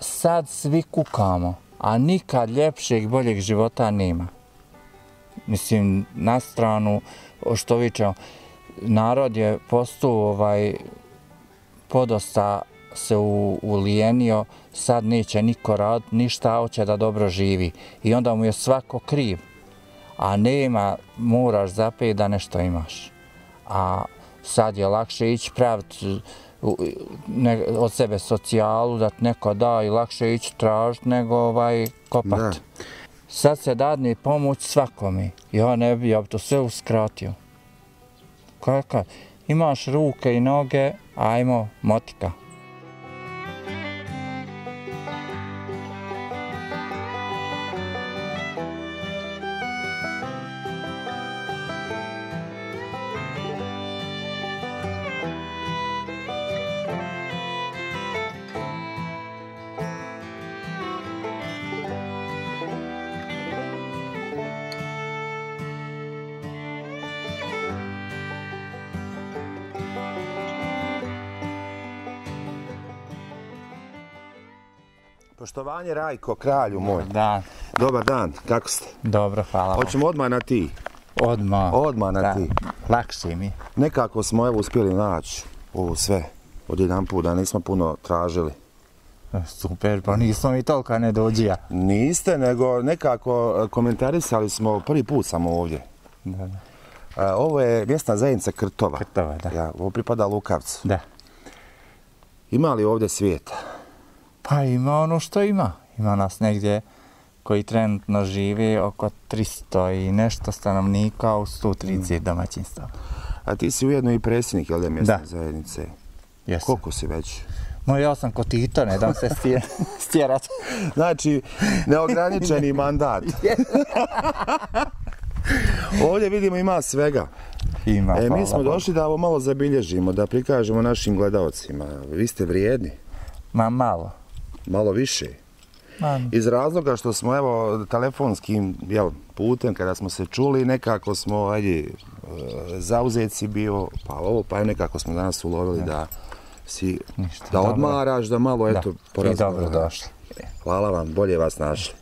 sad svi kukamo, a nikad ljepšeg i boljeg života nema. Mislim, na stranu, što vičemo, narod je postu ovaj, podosta se u, ulijenio, sad neće niko rad, ništa, hoće da dobro živi. I onda mu je svako kriv. A nema, moraš zapet da nešto imaš. A sad je lakše ići praviti ne, od sebe socijalu, da neko da i lakše ići tražiti nego ovaj, kopat. Da. Sad se dadne pomoć svakome. Ja ne bi, ja bi to sve uskratio. Kakav? Imaš ruke i noge, ajmo, motika. Poštovanje Rajko, kralju moj. Da. Dobar dan, kako ste? Dobro, hvala vam. Hoćemo odmah na ti. Odmah. Odmah na da. ti. Lakše mi. Nekako smo evo uspjeli naći ovo sve od jedan put, da nismo puno tražili. Super, pa nismo mi tolika ne dođija. Niste, nego nekako e, komentarisali smo, prvi put samo ovdje. Da, da. A, ovo je mjesna zajednica Krtova. Krtova, da. Ja, ovo pripada Lukavcu. Da. Ima li ovdje svijeta? Pa ima ono što ima. Ima nas negdje koji trenutno živi oko 300 i nešto stanovnika u 130 mm. domaćinstva. A ti si ujedno i predsjednik, jel da, mjesne Da. zajednice? Jesam. Koliko si već? No ja sam kod Tito, ne dam se stje- stjerat. Znači, neograničeni mandat. Ovdje vidimo ima svega. Ima, E, mi smo došli da ovo malo zabilježimo, da prikažemo našim gledalcima. Vi ste vrijedni, Ma malo. Malo više. Ma, Iz razloga što smo evo telefonskim jel, putem kada smo se čuli nekako smo ajde, e, zauzeci bio pa ovo pa nekako smo danas ulovili da si Ništa, da dobro. odmaraš da malo eto da. I dobro došli. Hvala vam, bolje vas našli.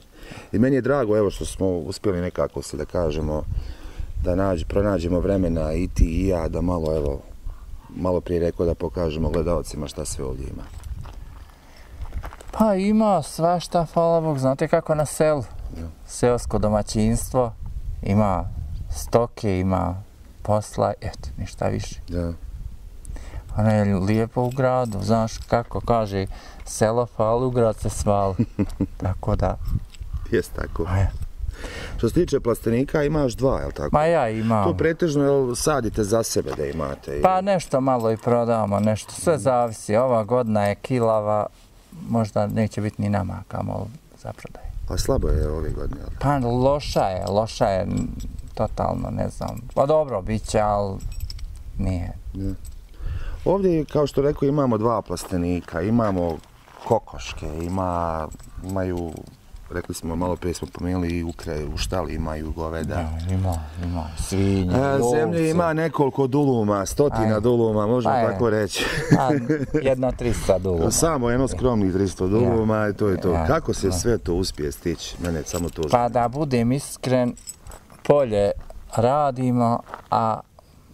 I meni je drago evo što smo uspjeli nekako se da kažemo da nađ, pronađemo vremena i ti i ja da malo evo malo prije rekao da pokažemo gledalcima šta sve ovdje ima. Pa ima svašta, hvala Bog. Znate kako na selu? Seosko domaćinstvo, ima stoke, ima posla, eto, ništa više. Da. Ono je lijepo u gradu, znaš kako kaže, selo fali, u grad se svali. tako da, Jes tako. a ja. Što se tiče plastenika imaš dva, je li tako? Ma ja imam. To pretežno jel, sadite za sebe da imate. Pa nešto malo i prodamo, nešto, sve zavisi. Ova godina je kilava, možda neće biti ni nama kamo za prodaj. A slabo je ove godine, jel? Pa loša je, loša je, totalno, ne znam. Pa dobro, bit će, ali nije. Ovdje, kao što rekao, imamo dva plastenika, imamo kokoške, ima, imaju, rekli smo, malo prije smo pomenuli i ukre, u štali imaju goveda. Da, ima, ima, svinje, E, zemlje lovci. ima nekoliko duluma, stotina Aj. duluma, možemo Pa je. tako reći. A, jedno 300 duluma. Samo jedno skromnih 300 duluma i to je to. Ja. Kako se Ja. sve to uspije stići? Mene samo to Pa da budem iskren, polje radimo, a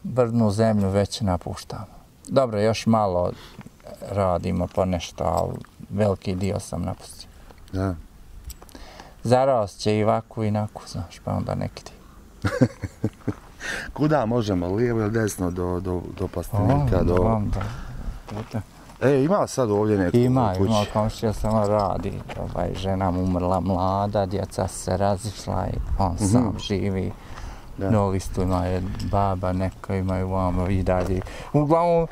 brdnu zemlju već napuštamo. Dobro, još malo radimo po nešto, ali veliki dio sam napustio. Da. Zarast će i ovako i naku, znaš, pa onda neki ti. Kuda možemo, lijevo ili desno do, do, do plastenika? do... Vam puta. E, ima sad ovdje neko Ima, u kući? ima, komšija samo radi. Ovaj, žena mu umrla mlada, djeca se razišla i on sam živi. Da. No, isto ima je baba, neka imaju vamo i dalje. Uglavnom,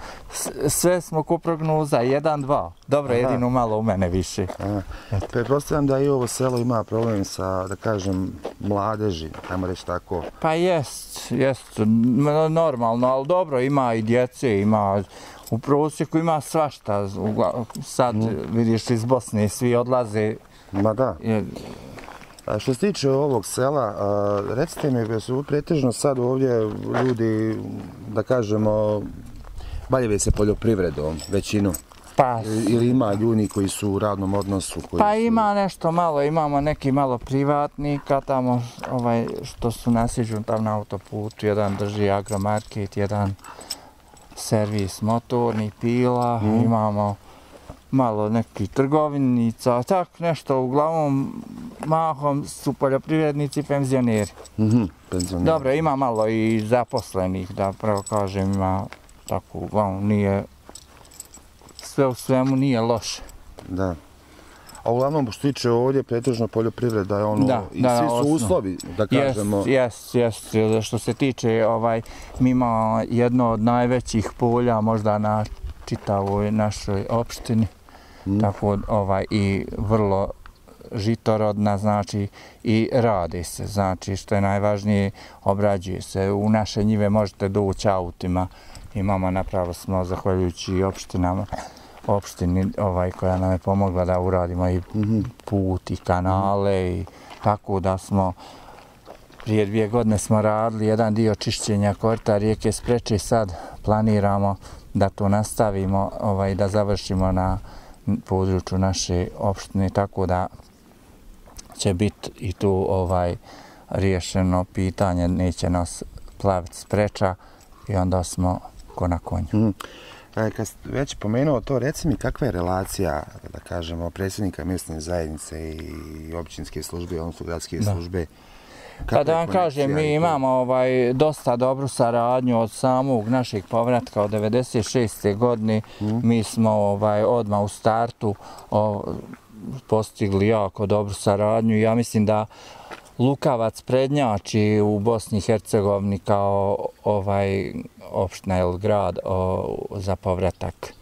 sve smo ko prognoza, jedan, dva. Dobro, Aha. jedino malo u mene više. Pretpostavljam da i ovo selo ima problem sa, da kažem, mladeži, ajmo reći tako. Pa jest, jest, normalno, ali dobro, ima i djece, ima, u prosjeku ima svašta. Ugla- Sad, vidiš, iz Bosne svi odlaze, Ma da. A što se tiče ovog sela, a, recite mi, jesu pretežno sad ovdje ljudi, da kažemo, bavljaju se poljoprivredom, većinu. Pa, Ili ima ljudi koji su u radnom odnosu? Koji pa su... ima nešto malo, imamo neki malo privatnika tamo ovaj, što su nasiđu tam na autoputu, jedan drži agromarket, jedan servis motornih pila, Mhm. imamo malo neki trgovinica, tak nešto, uglavnom mahom su poljoprivrednici i penzioneri. Mhm, penzioner. Dobro, ima malo i zaposlenih, da pravo kažem, ima tako, uglavnom nije, sve u svemu nije loše. Da. A uglavnom, što tiče ovdje, pretežno poljoprivreda je ono, Da, i da, svi su osnov. uslovi, da kažemo, Jes, jes, jes. Što se tiče, ovaj, mi imamo jedno od najvećih polja možda na čitavoj našoj opštini. Mm. Tako, ovaj, i vrlo žitorodna, znači, i radi se, znači, što je najvažnije, obrađuje se. U naše njive možete doći autima, imamo napravo smo, zahvaljujući opštinama, opštini ovaj, koja nam je pomogla da uradimo i Mhm. put i kanale i tako da smo prije dvije godine smo radili jedan dio čišćenja korita rijeke Spreče sad planiramo da to nastavimo ovaj da završimo na području naše opštine tako da će biti i tu ovaj riješeno pitanje neće nas plaviti spreča i onda smo ko na konju. Mhm. E, kad ste već pomenuo to, reci mi kakva je relacija, da kažemo, predsjednika mjesne zajednice i općinske službe, odnosno gradske Da. službe? Pa Kakva da vam kažem, mi imamo ovaj, dosta dobru saradnju od samog našeg povratka od 96. godine. Mi smo ovaj, odmah u startu o, postigli jako dobru saradnju ja mislim da Lukavac prednjači u Bosni i Hercegovini kao ovaj opština ili grad o, za povratak.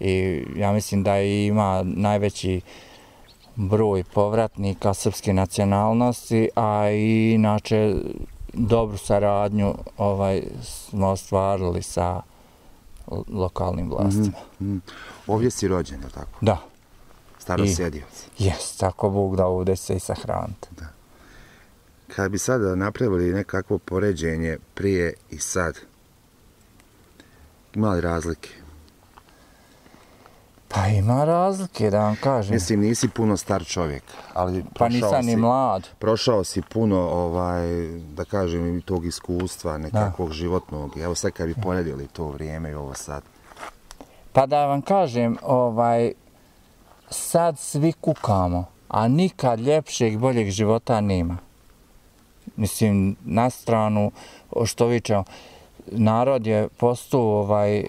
I ja mislim da ima najveći broj povratnika srpske nacionalnosti, a i inače dobru saradnju ovaj smo ostvarili sa lo- lokalnim vlastima. Mhm. Ovdje si rođen, je li tako? Da, Starosjedioc. jes, tako Bog da ovdje se i sahranite. Kad bi sada napravili nekakvo poređenje prije i sad, ima li razlike? Pa ima razlike, da vam kažem. Mislim, nisi puno star čovjek, ali pa prošao nisam si, ni mlad. prošao si puno, ovaj, da kažem, tog iskustva nekakvog životnog. Evo sad kad bi poredili to vrijeme i ovo sad. Pa da vam kažem, ovaj, sad svi kukamo, a nikad ljepšeg boljeg života nema. Mislim, na stranu, što vičemo, narod je postao ovaj,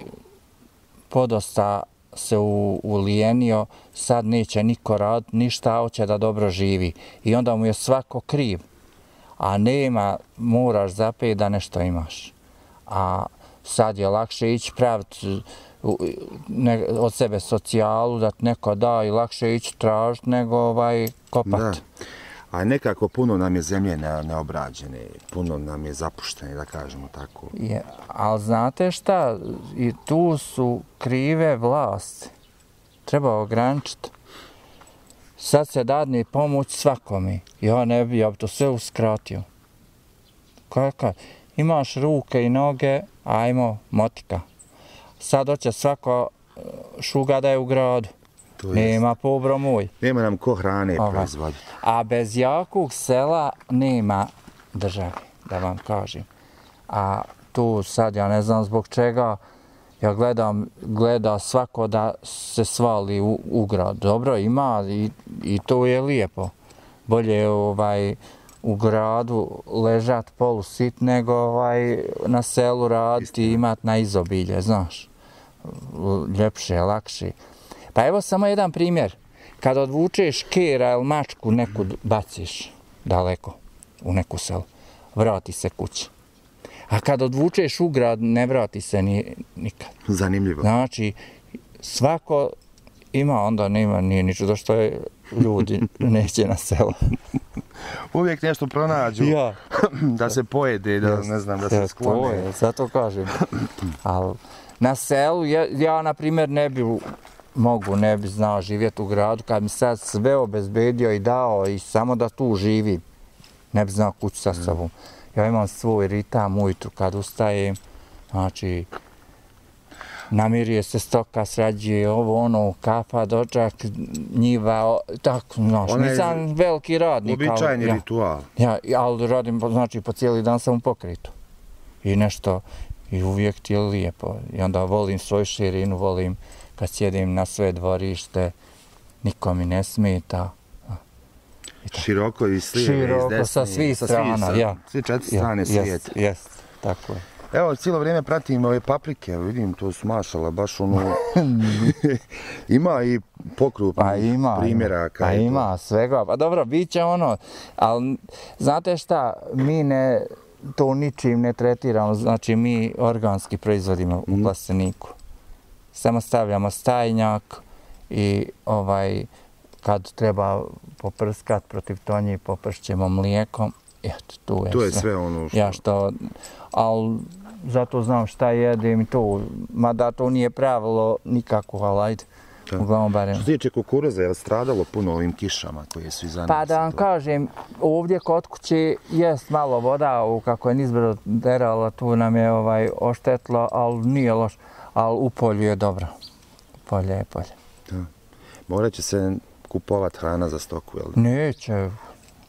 podosta se u, ulijenio, sad neće niko rad ništa, hoće da dobro živi. I onda mu je svako kriv. A nema, moraš zapet da nešto imaš. A sad je lakše ići praviti uh, ne, od sebe socijalu, da neko da i lakše ići tražiti nego ovaj, kopat. Da. A nekako puno nam je zemlje ne, neobrađene, puno nam je zapuštene, da kažemo tako. Je, ali znate šta, i tu su krive vlasti. Treba ograničiti. Sad se dadni pomoć svakome. Ja ne bi, ja bi to sve uskratio. Kaka? Imaš ruke i noge, ajmo, motika. Sad hoće svako e, šuga da je u gradu. To je, Nema pobro moj. nema nam ko hrane Ovaj. proizvoditi. A bez jakog sela nema države, da vam kažem. A tu sad ja ne znam zbog čega, ja gledam, gleda svako da se svali u, u grad. Dobro, ima i, i to je lijepo. Bolje je ovaj, u gradu ležat polusit nego ovaj, na selu raditi i imat na izobilje, znaš. Ljepše, lakše. Pa evo samo jedan primjer. Kad odvučeš kera ili mačku neku baciš daleko u neku selu, vrati se kući. A kad odvučeš u grad, ne vrati se ni, nikad. Zanimljivo. Znači, svako ima, onda nema, nije ničo da što je ljudi neće na selo. Uvijek nešto pronađu Ja, da se pojede, da ne znam, da se to sklone. je, zato kažem. Ali na selu, ja, ja na primjer ne bi mogu, ne bi znao živjeti u gradu, kad mi sad sve obezbedio i dao i samo da tu živim, ne bi znao kuću sa sobom. Ja imam svoj ritam ujutru kad ustajem, znači namiruje se stoka, srađuje ovo, ono, kapa, dočak, njiva, tako, znaš, Onaj nisam veliki radnik. ja. ritual. Ja, ali radim, znači, po cijeli dan sam u pokretu. I nešto, i uvijek ti je lijepo. I onda volim svoju širinu, volim kad sjedim na sve dvorište, niko mi ne smeta. Široko i s lijeve, i s Široko, desne, sa svih sa strana, sa- ja. Svi četiri Ja, strane jest, svijeta. Jest, tako je. Evo, cijelo vrijeme pratim ove paprike, vidim, to su mašala, baš ono... ima i pokrupnih Pa ima, primjeraka. pa ima svega. Pa dobro, bit će ono, ali znate šta, mi ne, to ničim ne tretiramo, znači mi organski proizvodimo Mhm. u plasteniku. Samo stavljamo stajnjak i ovaj, kad treba poprskat protiv tonji, popršćemo mlijekom. Eto, tu je, To je sve ono što... Ja što, ali zato znam šta jedem i to, mada to nije pravilo nikako, ali ajde. Da. Uglavnom barem. Što se tiče kukuruza, je li stradalo puno ovim kišama koje su iza nas? Pa da vam to? kažem, ovdje kod kuće jest malo voda, u kako je nizbrdo derala, tu nam je ovaj oštetlo, ali nije loš, ali u polju je dobro. Polje je polje. Morat će se kupovat hrana za stoku, jel? da? Neće,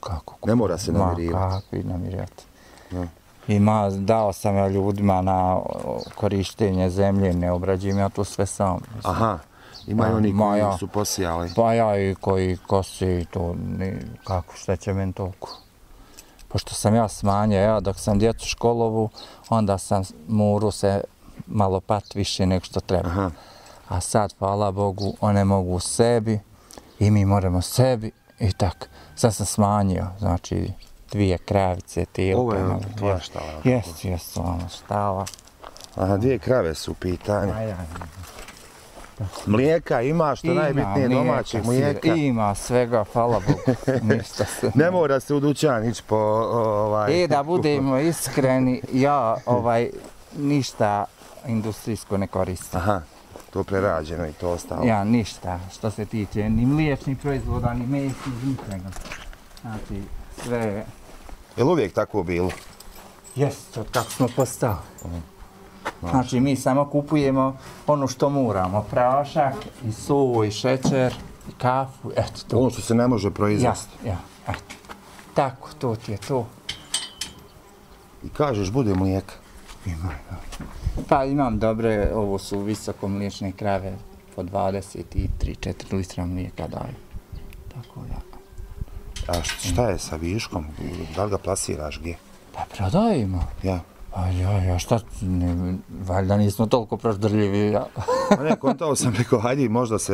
kako? Ne mora se namirivati. Ma, kakvi namirivati. Da. Ima, dao sam ja ljudima na korištenje zemlje, ne obrađujem ja to sve sam. Aha, ima i Pa, oni koji ja. su posijali. Pa ja i koji kosi i to, ni, kako, šta će meni toliko? Pošto sam ja smanjio, ja dok sam djecu školovu, onda sam moru se malo pat više nego što treba. Aha, A sad, hvala Bogu, one mogu sebi i mi moramo sebi i tak. Sad sam smanjio, znači dvije kravice, tijelo. ovo je tvoja štala. Jes, jes, ono, štala. Aha, dvije krave su u pitanju. A ja, Mlijeka ima, što ima najbitnije mlijeka, domaćeg mlijeka. Ima svega, hvala Bogu, ništa se. Ne mora se u dućan ići po ovaj... E, da budemo iskreni, ja ovaj ništa industrijsko ne koristim. Aha, to prerađeno i to ostalo. Ja ništa što se tiče ni mliječnih proizvoda, ni mesnih, ničega. Znači, sve Je li uvijek tako bilo? jest od kako smo postali. Znači, mi samo kupujemo ono što moramo, prašak, i sol, i šećer, i kafu, eto to. Ono što se ne može Ja, proizvesti. ja, eto. Tako, to ti je to. I kažeš, bude mlijeka. Ima, Pa imam dobre, ovo su visoko mliječne krave, po 23-4 litra mlijeka daju. Tako da. A šta je sa viškom? Da li ga plasiraš gdje? Pa prodajemo. Ja. Pa ja, ja šta, ne, valjda nismo toliko proždrljivi. Ja. Pa ne, kontao sam rekao, hajde, možda se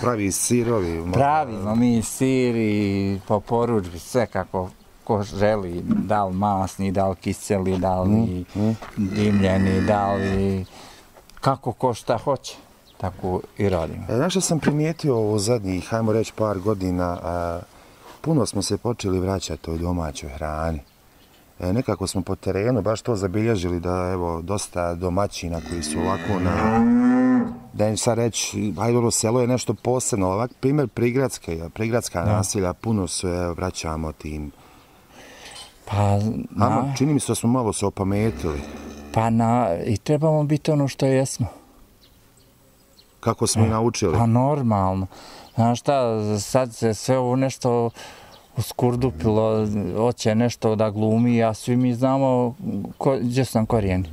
pravi sirovi. možda- Pravimo mi sir i po poručbi, sve kako ko želi, da li masni, da li kiseli, da li dimljeni, da li kako ko šta hoće. Tako i radimo. E, Znaš što sam primijetio u zadnjih, hajmo reći, par godina, a, puno smo se počeli vraćati toj domaćoj hrani. E, nekako smo po terenu baš to zabilježili da evo dosta domaćina koji su ovako na da im sad reći, hajde ono selo je nešto posebno, ovak primjer prigradske, prigradska nasilja, puno se vraćamo tim. Pa, na, Ama, čini mi se da smo malo se opametili. pa na, i trebamo biti ono što jesmo. Kako smo i naučili. Pa normalno. Znaš šta, sad se sve ovo nešto uskurdupilo, hoće nešto da glumi, a svi mi znamo ko, gdje su nam korijeni.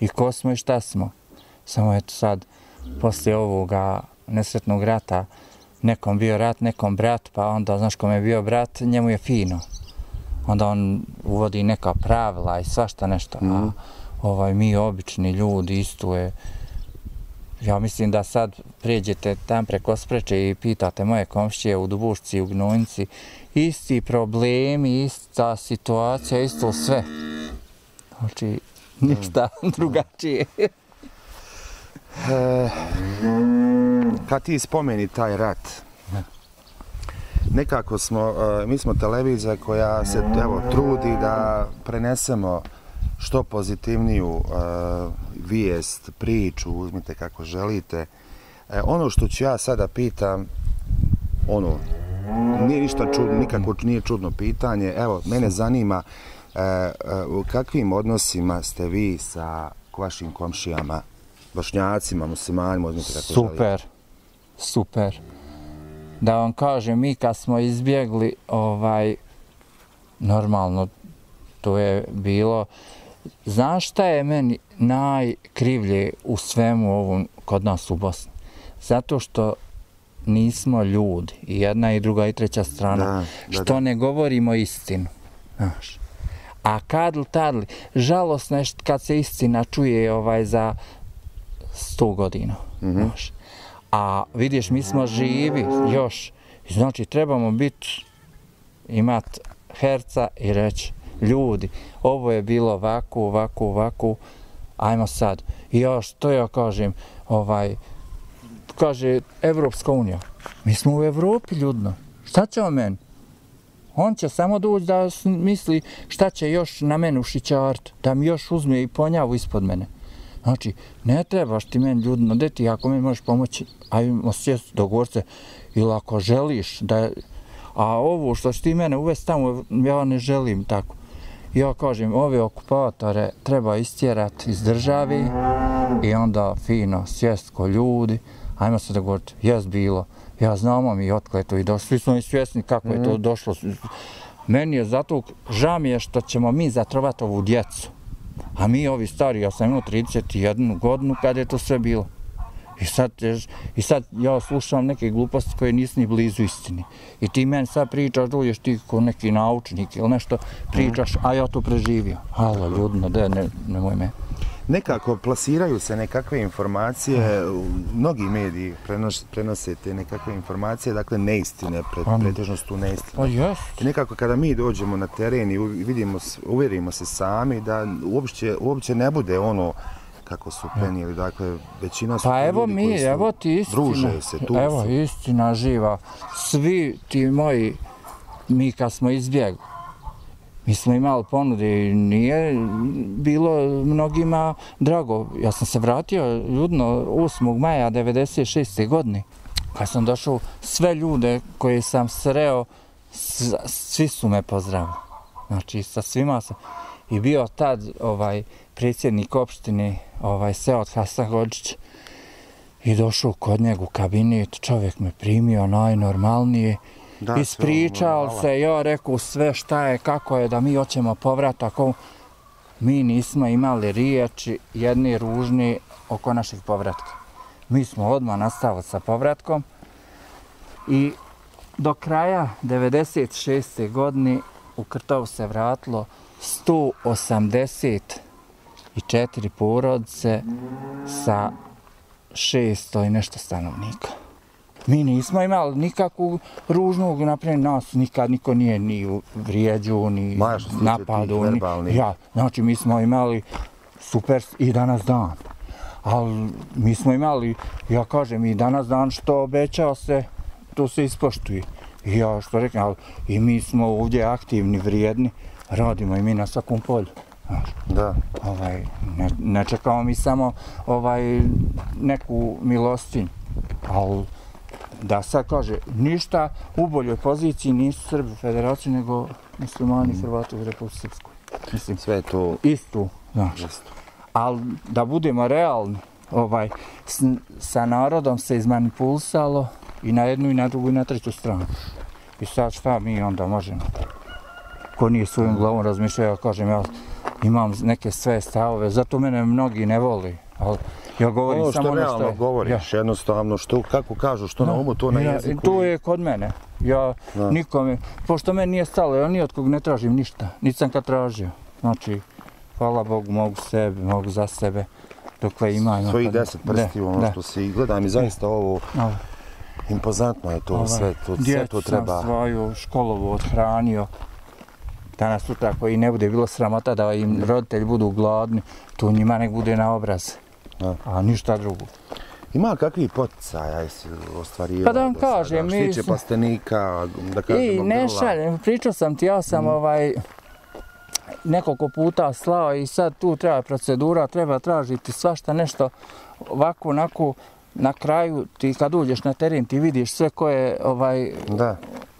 I ko smo i šta smo. Samo eto sad, poslije ovoga nesretnog rata, nekom bio rat, nekom brat, pa onda, znaš, kom je bio brat, njemu je fino. Onda on uvodi neka pravila i svašta nešto. A ovaj, mi obični ljudi isto je, Ja mislim da sad prijeđete tam preko spreče i pitate moje komšće u Dubušci, u Gnojnici, isti problemi, ista situacija, isto sve. Znači, ništa drugačije. E, kad ti spomeni taj rat, nekako smo, e, mi smo televizija koja se evo, trudi da prenesemo što pozitivniju e, vijest, priču, uzmite kako želite. E, ono što ću ja sada pitam, ono, nije ništa čudno, nikako nije čudno pitanje. Evo, mene zanima e, e, u kakvim odnosima ste vi sa vašim komšijama Bošnjacima, muslimanima, uzmite kako Super, super. Da vam kažem, mi kad smo izbjegli, ovaj, normalno, to je bilo, znaš šta je meni najkrivlje u svemu ovom kod nas u Bosni? Zato što nismo ljudi, i jedna i druga i treća strana, Da, da, što da. ne govorimo istinu, znaš. A kadli tadli, žalosno je kad se istina čuje ovaj za sto godina, Mhm. znaš. A vidiš, mi smo živi još, znači trebamo biti, imat herca i reći, ljudi, ovo je bilo ovako, ovako, ovako, ajmo sad. I još, što ja kažem, ovaj, kaže Evropska unija, mi smo u Evropi ljudno, šta će on meni? On će samo doći da misli šta će još na mene ušićart, da mi još uzme i ponjavu ispod mene. Znači, ne trebaš ti meni ljudno, gde ti ako mi možeš pomoći, ajmo sjest, dogovor se, ili ako želiš da... A ovo što ti mene uvesti tamo, ja ne želim tako. Ja kažem, ove okupatore treba istjerati iz države i onda fino sjest ko ljudi, ajmo se dogovoriti, jes bilo, ja znamo mi otkle to i došlo, svi smo i svjesni kako je to došlo. Meni je zato, žao mi je što ćemo mi zatrovati ovu djecu. A mi ovi stari, ja sam imao 31 godinu kada je to sve bilo. I sad, I sad ja slušam neke gluposti koje nisu ni blizu istini. I ti meni sad pričaš, dođeš ti ko neki naučnik ili nešto, pričaš, a ja to preživio. Halo, ljudno, da ne, nemoj me. Nekako plasiraju se nekakve informacije, mnogi mediji prenos, prenose te nekakve informacije, dakle neistine, pre, pretežno su tu neistine. Pa jes. I nekako kada mi dođemo na teren i vidimo, uvjerimo se sami da uopće, uopće ne bude ono kako su prenijeli, dakle većina su Pa evo mi, koji su- evo ti istina. Druže se, tu Evo su. istina živa. Svi ti moji, mi kad smo izbjegli, mi smo imali ponude i nije bilo mnogima drago. Ja sam se vratio ljudno 8. maja 96. godine. Kad sam došao, sve ljude koje sam sreo, svi su me pozdravili. Znači, sa svima sam. I bio tad ovaj predsjednik opštine, ovaj Seot Hasan Hodžić, i došao kod njega u kabinet, čovjek me primio najnormalnije, Da, ispričao se, ja rekao sve šta je, kako je, da mi hoćemo povratak, ovo. mi nismo imali riječi jedni ružni oko našeg povratka. Mi smo odmah nastavili sa povratkom i do kraja 96. godine u Krtovu se vratilo 184 porodice sa 600 i nešto stanovnika. Mi nismo imali nikakvu ružnu, naprijed nas nikad niko nije ni vrijeđu, ni napadu. Ni, ja, znači mi smo imali super i danas dan. Ali mi smo imali, ja kažem, i danas dan što obećao se, to se ispoštuje. I ja što rekam, ali i mi smo ovdje aktivni, vrijedni, radimo i mi na svakom polju. Da. ovaj, ne, ne čekamo mi samo ovaj neku milostinju, ali da sad kaže, ništa u boljoj poziciji nisu Srbi u federaciji nego muslimani i Hrvati u Republike Srpskoj. Mislim, Sve je to istu, znaš. Jeste. Ali da budemo realni, ovaj, s, sa narodom se izmanipulisalo i na jednu i na drugu i na treću stranu. I sad šta mi onda možemo? Ko nije svojom glavom razmišljao, ja kažem, ja imam neke sve stavove, zato mene mnogi ne voli. Ali ja govorim ono samo što ono što realno je. govoriš, jednostavno, što, kako kažu, što na umu, to na ja, jeziku. To je kod mene. Ja Da. nikome, pošto meni nije stalo, ja ni od kog ne tražim ništa. Niti sam kad tražio. Znači, hvala Bogu, mogu sebi, mogu za sebe. Dokle ima. Svojih deset prsti, ono da. što si gledam i zaista ovo Ovo, impozantno je to, ovaj, sve to, sve djecu to treba. sam svoju školovu odhranio. Danas sutra koji ne bude bilo sramota da im roditelji budu gladni, to njima nek bude na obraz. A ništa drugo. Ima kakvi poticaja jesi ostvarivao Pa da vam kažem, mi smo- plastenika, da kažemo I ne šaljem, pričao sam ti, ja sam Mm. ovaj nekoliko puta slao i sad tu treba procedura, treba tražiti svašta nešto ovako, onako, na kraju ti kad uđeš na teren ti vidiš sve ko je ovaj, Da,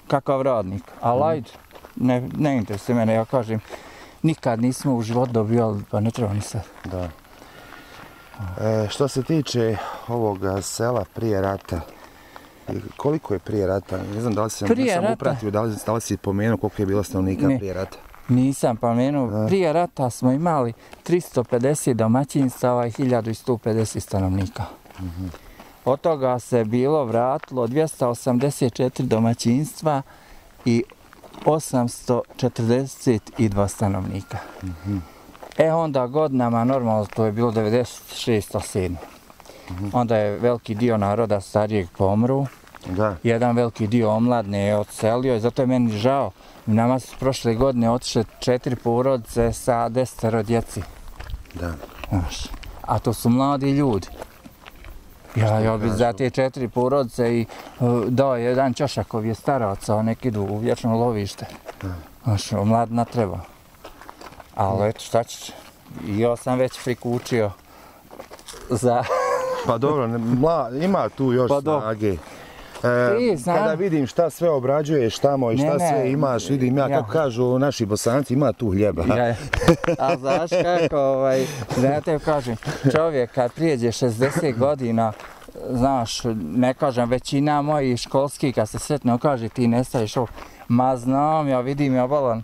kakav radnik. Ali Mm. ajde, ne, ne interesuje mene, ja kažem, nikad nismo u život dobijali, pa ne treba ni sad. da. E, što se tiče ovoga sela prije rata, koliko je prije rata? Ne znam da li sam, Prije rata? upratio, da li, da li si pomenuo koliko je bilo stanovnika Ne. prije rata? Nisam pomenuo, prije rata smo imali 350 domaćinstava i 1150 stanovnika. Od toga se bilo vratilo 284 domaćinstva i 842 stanovnika. E onda godinama, normalno to je bilo 96. 7. Onda je veliki dio naroda starijeg pomru, Da. jedan veliki dio omladne je odselio i zato je meni žao. Nama su prošle godine otišle četiri porodice sa desetero djeci. Da. Znaš. A to su mladi ljudi. Ja, ja bi za te četiri porodice i uh, dao jedan čošakov je staraca, a neki idu u vječno lovište. Znaš, mladna treba. Ali eto, šta ćeš? Ja sam već prikučio za... Pa dobro, ne, mla, ima tu još Pa snage. E, znam. kada vidim šta sve obrađuješ tamo i šta ne, sve imaš, vidim ja, ja. kako kažu naši bosanci, ima tu hljeba. Ja, a znaš kako, ovaj, da ja te kažem, čovjek kad prijeđe 60 godina, znaš, ne kažem, većina mojih školskih kad se sretno kaže ti ne staviš ovo, ma znam, ja vidim ja volan,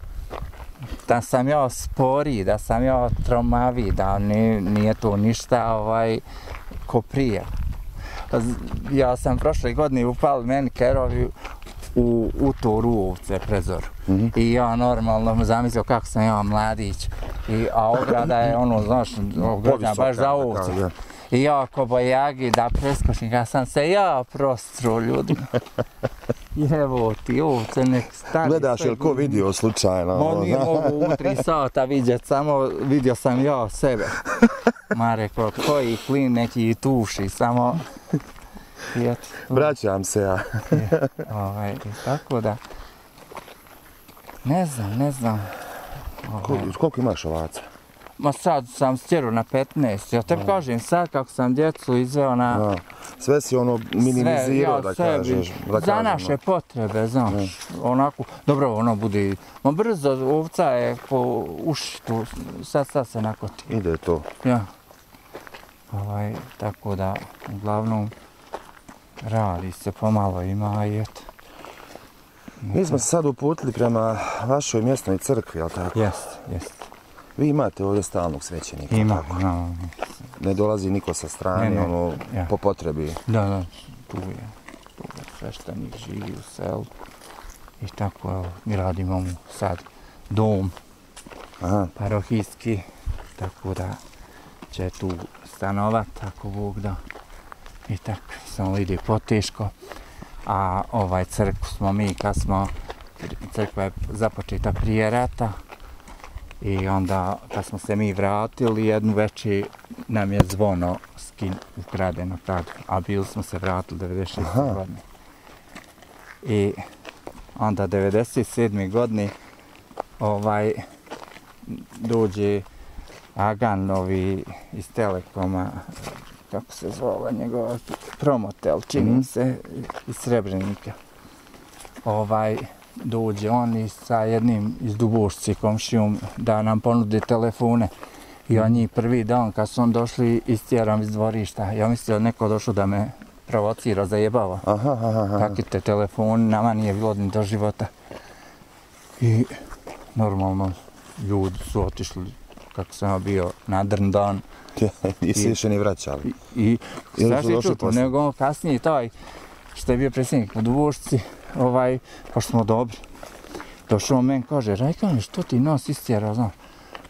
da sam ja spori, da sam ja tromavi, da ni, nije to ništa ovaj, ko prije. Z- Ja sam prošle godine upal meni kerovi u, u to ruvce prezor. Mhm. I ja normalno zamislio kako sam ja mladić. I, a ograda je ono, znaš, ograda baš za ovce. I ja ko bojagi da preskočim, ja sam se ja prostro ljudima. Jevo ti ovce, nek stari. Gledaš, jel ko vidio slučajno? Ma ono, nije mogu u tri sata vidjet, samo vidio sam ja sebe. Ma rekao, koji klin neki tuši, samo... I eto, Vraćam se ja. ovaj, i tako da... Ne znam, ne znam. Ovaj, Koliko, koliko imaš ovaca? Ma sad sam stjeru na 15, ja te kažem sad kako sam djecu izveo na... Da. Sve si ono minimizirao, da sebi, kažeš. Da za naše no. potrebe, znaš, onako, dobro, ono bude, ma brzo, ovca je po ušitu, sad, sad se nakoti. Ide to. Ja. Ovaj, tako da, uglavnom, radi se pomalo, ima i eto. Mi smo se sad uputili prema vašoj mjesnoj crkvi, jel tako? Jest, jest. Vi imate ovdje stalnog svećenika, Ima, tako? Ne dolazi niko sa strane, Ne, ne, ono, ja. po potrebi. da, da, tu je, tu je sveštenik živi u selu. I tako, evo, mi radimo mu sad dom Aha, parohijski, tako da će tu stanovat, ako Bog da. I tako, samo ide poteško. A ovaj crkvu smo mi, kad smo, crkva je započeta prije rata, i onda kad smo se mi vratili, jednu veći nam je zvono skin ukradeno tad, a bili smo se vratili 96. Aha. godine. I onda 97. godine ovaj dođe Agan novi iz Telekoma, kako se zvala njegova, Promotel, čini Mhm. se, iz Srebrenika. Ovaj, dođe on i sa jednim iz Dubošci komšijom da nam ponude telefone. I on njih prvi dan kad su on došli istjeram iz dvorišta. Ja mislio da neko došao da me provocira, zajebava. aha, aha, aha. Kakvi te telefoni, nama nije bilo ni do života. I normalno ljudi su otišli kako sam ja bio nadrn dan Nisi više ni vraćali. i, i šta se došli čuti, poslije? nego kasnije taj što je bio predsjednik u Dubošci, ovaj, pošto smo dobri, došao on meni kaže, mi što ti nos istjera, znaš?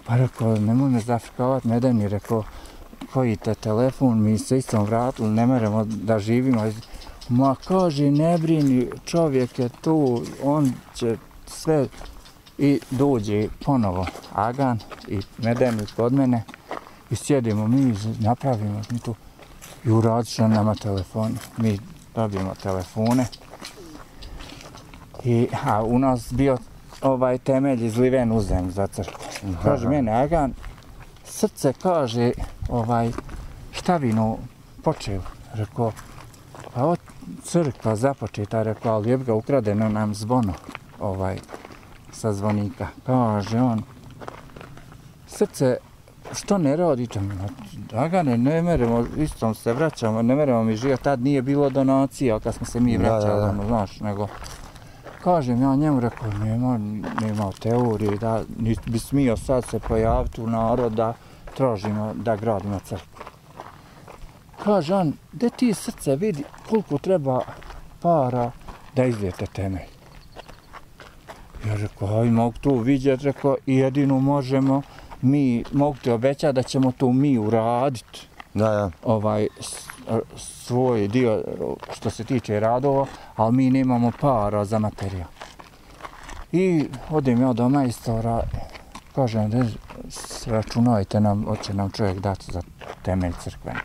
Pa rekao, nemoj me zafrikavati, ne daj mi, rekao, koji te telefon, mi se istom vratili, ne meremo da živimo. Ma kaže, ne brini, čovjek je tu, on će sve i dođe ponovo Agan i Medeni kod mene i sjedimo mi, napravimo mi tu i uradiš on nama telefon. Mi dobijemo telefone i a u nas bio ovaj temelj izliven u zemlju za crkvu. Kaže mene Agan, srce kaže ovaj šta vi no počeo? Rekao, pa od crkva započeta, rekao, ali je ga ukradeno nam zvono ovaj sa zvonika. Kaže on, srce što ne radite? Dragane, ne meremo, istom se vraćamo, ne meremo mi život, tad nije bilo donacija kad smo se mi Da, da, vraćali, da. ono, znaš, nego... Kažem ja njemu, rekao, nema, nema teorije, da bi smio sad se pojaviti u narod da tražimo da gradimo crkvu. Kaže on, gde ti srce vidi koliko treba para da izlijete temelj. Ja rekao, aj mogu tu vidjet, rekao, jedino možemo, mi, mogu ti obećati da ćemo tu mi uraditi Da, da. ovaj s- E, svoj dio e, što se tiče radova, ali mi nemamo para za materijal. I odem ja do majstora, kažem, da sračunajte nam, hoće nam čovjek dati za temelj crkveni.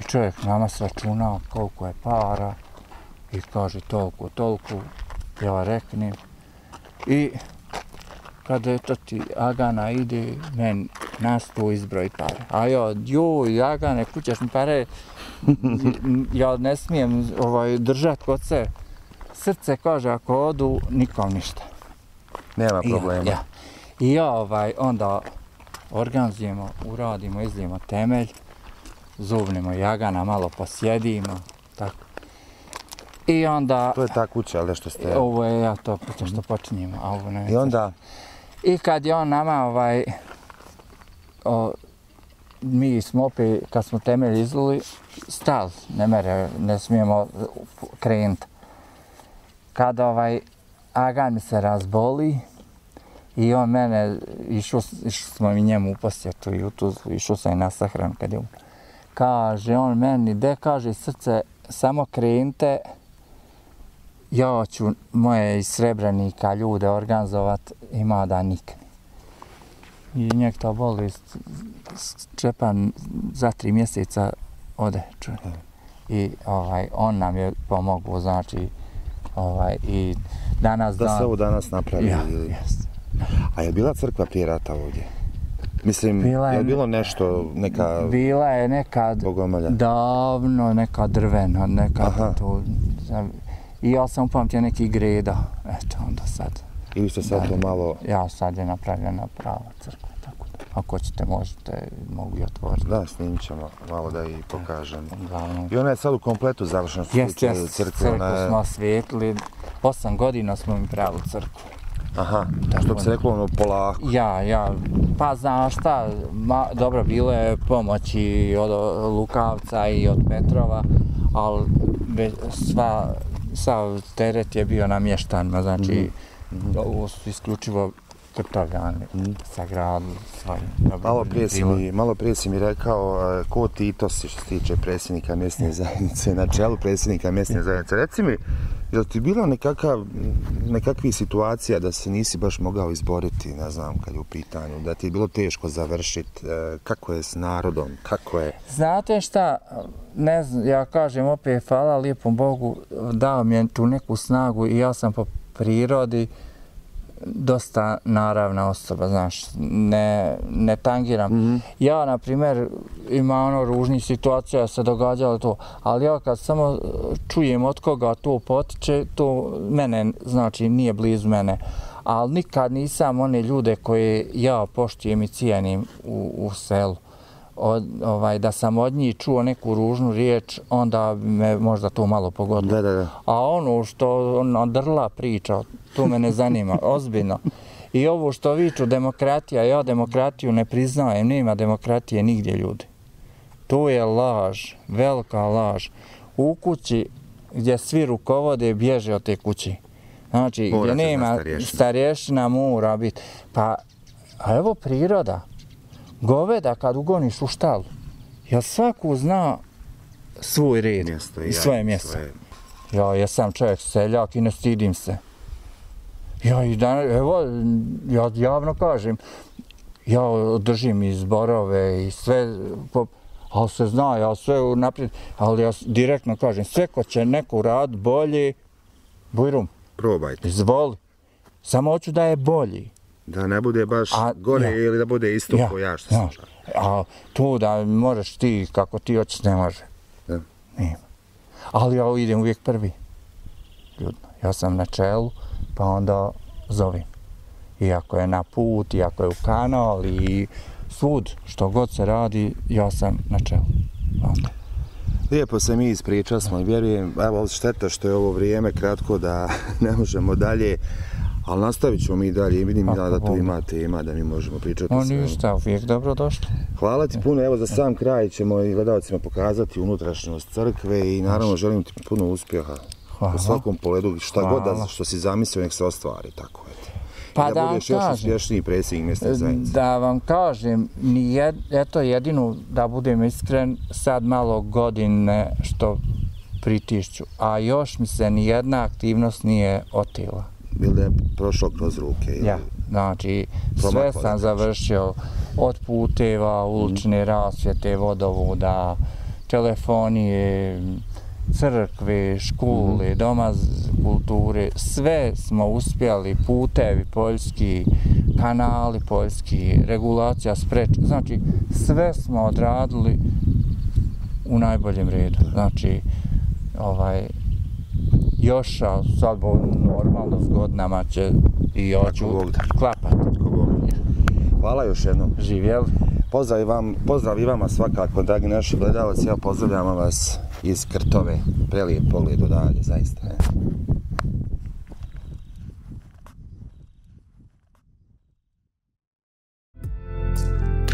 I čovjek nama sračuna koliko je para i kaže toliko, toliko, ja reknem. I kada je to ti Agana ide, men nas tu izbroj pare. A ja, joj, Agane, kućeš mi pare, ja ne smijem ovaj, držat kod se. Srce kaže, ako odu, nikom ništa. Nema I ja, problema. Ja. I ja ovaj, onda organizujemo, uradimo, izlijemo temelj, zubnemo Jagana, malo posjedimo, tako. I onda, To je ta kuća, ali što ste... ovo je ja to kuća što počinjemo, a ovo ne. I onda, I kad je on nama ovaj, o, mi smo opet, kad smo temelj izlili, stal, ne mere, ne smijemo krenuti. Kada ovaj, Agan mi se razboli i on mene, išao, išao smo mi njemu u posjetu i u Tuzlu, išao sam i na sahran kad je umro. Kaže on meni, de kaže srce, samo krenite, ja ću moje iz Srebrenika ljude organizovat, ima da nikne. I njeg ta bolest Čepan za tri mjeseca ode čovjek. I ovaj, on nam je pomogao, znači, ovaj, i danas da dan... se ovo danas napravi. Ja, ili... jest. A je bila crkva prije rata ovdje? Mislim, Bila je- je bilo nešto, neka Bila je nekad bogomolja? davno neka drvena, neka Aha. to... I ja sam upamtio neki greda, eto onda sad. I vi ste sad Da. to malo... Ja sad je napravljena prava crkva, da. Ako ćete možete, mogu i otvoriti. Da, snimit ćemo malo da i pokažem. Uglavnom. I ona je sad u kompletu završena Jest, tiče jest, crkve. crkvu je- smo osvijetlili, osam godina smo mi pravili crkvu. Aha, Tako što bi se reklo ono polako. Ja, ja, pa znaš šta, ma, dobro, bilo je pomoći od Lukavca i od Petrova, ali be, sva, sav teret je bio na mještanima, znači, Mhm. ovo su isključivo krtavljani, sagradili svoj. Malo prije si mi, malo prije si mi rekao e, ko Tito si što se tiče predsjednika mjesne zajednice, na čelu predsjednika mjesne zajednice. Reci mi, je li ti bilo nekakav, nekakvih situacija da se nisi baš mogao izboriti, ne znam, kad je u pitanju, da ti je bilo teško završiti, e, kako je s narodom, kako je... Znate šta, ne znam, ja kažem opet hvala lijepom Bogu, dao mi je tu neku snagu i ja sam po prirodi dosta naravna osoba, znaš, ne, ne tangiram. Mhm. Ja, na primjer, ima ono ružnih situacija se događalo to, ali ja kad samo čujem od koga to potiče, to mene, znači, nije blizu mene. Ali nikad nisam one ljude koje ja poštujem i cijenim u, u selu od, ovaj, da sam od njih čuo neku ružnu riječ, onda me možda to malo pogodilo. Da, da, da. A ono što on drla priča, to me ne zanima, ozbiljno. I ovo što viču demokratija, ja demokratiju ne priznajem, nema demokratije nigdje ljudi. To je laž, velika laž. U kući gdje svi rukovode, bježe od te kući. Znači, Mora gdje nema starješina. starješina mora biti. Pa, a evo priroda. Goveda kad ugoniš u štalu, ja svaku zna svoj red Mjesto i ja, svoje mjesto. svoje- Ja jesam čovjek seljak i ne stidim se. Ja i dan, evo, ja javno kažem, ja držim i zborove i sve, po, ali se zna, ja sve naprijed, ali ja direktno kažem, sve ko će neko rad bolje, bujrum, Probajte. izvoli. Samo hoću da je bolji. Da ne bude baš A, gore ja. ili da bude isto ko ja što sam. znaš, A tu da možeš ti kako ti hoćeš ne može. Da. Nema. Ali ja idem uvijek prvi. Ljudno. Ja sam na čelu, pa onda zovem. Iako je na put, iako je u kanal i svud, što god se radi, ja sam na čelu. Onda. Lijepo se mi ispričali smo i vjerujem, evo šteta što je ovo vrijeme kratko da ne možemo dalje, ali nastavit ćemo mi dalje vidim ja da tu ima tema da mi možemo pričati. O ništa, uvijek dobro došli. Hvala ti puno, evo za sam kraj ćemo i gledalcima pokazati unutrašnjost crkve i naravno želim ti puno uspjeha Hvala. u svakom poledu, šta Hvala. god da, što si zamislio nek se ostvari, tako eto. Pa da, da budeš još uspješniji predsjednik mjesta zajednice. Da vam kažem, ni jed, eto jedinu, da budem iskren, sad malo godine što pritišću, a još mi se ni jedna aktivnost nije otila. Bilo je prošlo kroz ruke? Ili? Ja, znači sve sam završio od puteva, ulične mm. rasvjete, vodovoda, telefonije, crkve, škole, mm. doma kulture, sve smo uspjeli, putevi poljski, kanali poljski, regulacija spreč, znači sve smo odradili u najboljem redu. Znači, ovaj, još, a sad bo normalno s godinama će i oću klapati. Hvala još jednom. Živjeli. Pozdrav i, vam, pozdrav i vama svakako, dragi naši gledalci, ja pozdravljam vas iz Krtove. Prelijep pogled odavde, zaista. Ne?